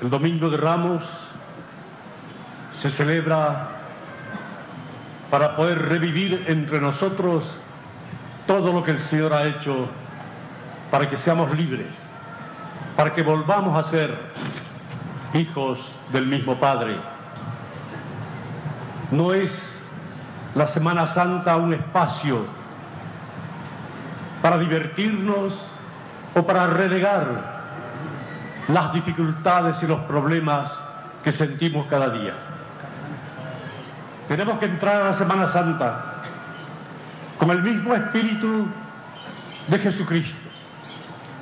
El Domingo de Ramos se celebra para poder revivir entre nosotros todo lo que el Señor ha hecho para que seamos libres, para que volvamos a ser hijos del mismo Padre. No es la Semana Santa un espacio para divertirnos o para relegar las dificultades y los problemas que sentimos cada día. Tenemos que entrar a la Semana Santa con el mismo espíritu de Jesucristo.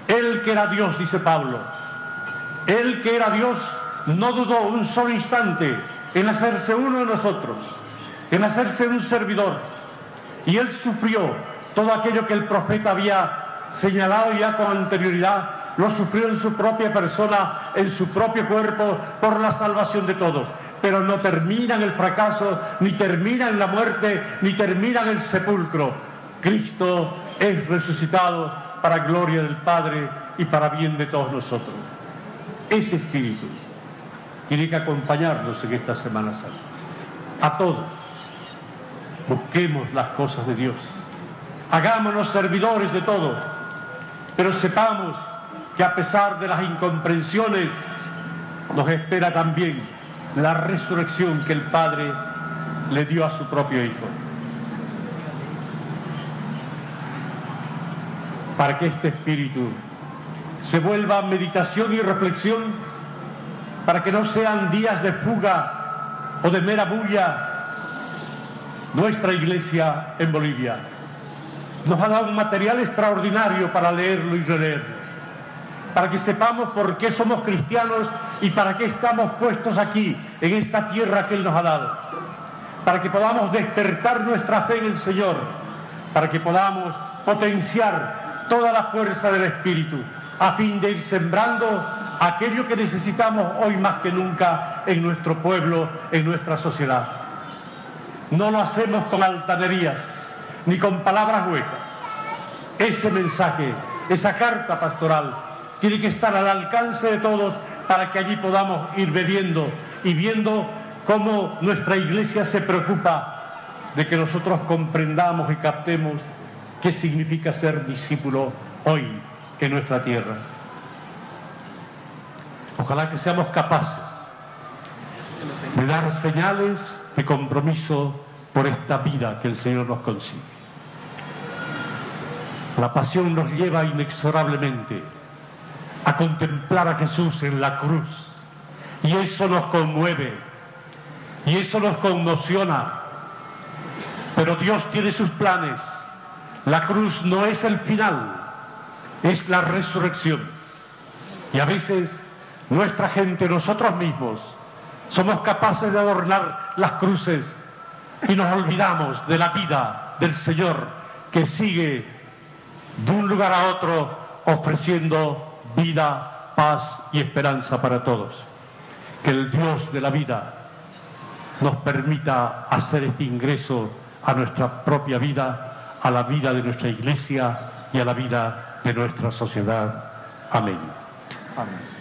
Él que era Dios, dice Pablo, él que era Dios no dudó un solo instante en hacerse uno de nosotros, en hacerse un servidor. Y él sufrió todo aquello que el profeta había señalado ya con anterioridad lo sufrió en su propia persona, en su propio cuerpo, por la salvación de todos. Pero no termina en el fracaso, ni termina en la muerte, ni termina en el sepulcro. Cristo es resucitado para gloria del Padre y para bien de todos nosotros. Ese espíritu tiene que acompañarnos en esta Semana Santa. A todos. Busquemos las cosas de Dios. Hagámonos servidores de todos. Pero sepamos que a pesar de las incomprensiones nos espera también la resurrección que el Padre le dio a su propio Hijo. Para que este espíritu se vuelva meditación y reflexión, para que no sean días de fuga o de mera bulla, nuestra iglesia en Bolivia nos ha dado un material extraordinario para leerlo y releerlo para que sepamos por qué somos cristianos y para qué estamos puestos aquí, en esta tierra que Él nos ha dado. Para que podamos despertar nuestra fe en el Señor, para que podamos potenciar toda la fuerza del Espíritu, a fin de ir sembrando aquello que necesitamos hoy más que nunca en nuestro pueblo, en nuestra sociedad. No lo hacemos con altanerías, ni con palabras huecas. Ese mensaje, esa carta pastoral, tiene que estar al alcance de todos para que allí podamos ir bebiendo y viendo cómo nuestra iglesia se preocupa de que nosotros comprendamos y captemos qué significa ser discípulo hoy en nuestra tierra. Ojalá que seamos capaces de dar señales de compromiso por esta vida que el Señor nos consigue. La pasión nos lleva inexorablemente a contemplar a Jesús en la cruz. Y eso nos conmueve, y eso nos conmociona. Pero Dios tiene sus planes. La cruz no es el final, es la resurrección. Y a veces nuestra gente, nosotros mismos, somos capaces de adornar las cruces y nos olvidamos de la vida del Señor que sigue de un lugar a otro ofreciendo vida, paz y esperanza para todos. Que el Dios de la vida nos permita hacer este ingreso a nuestra propia vida, a la vida de nuestra iglesia y a la vida de nuestra sociedad. Amén. Amén.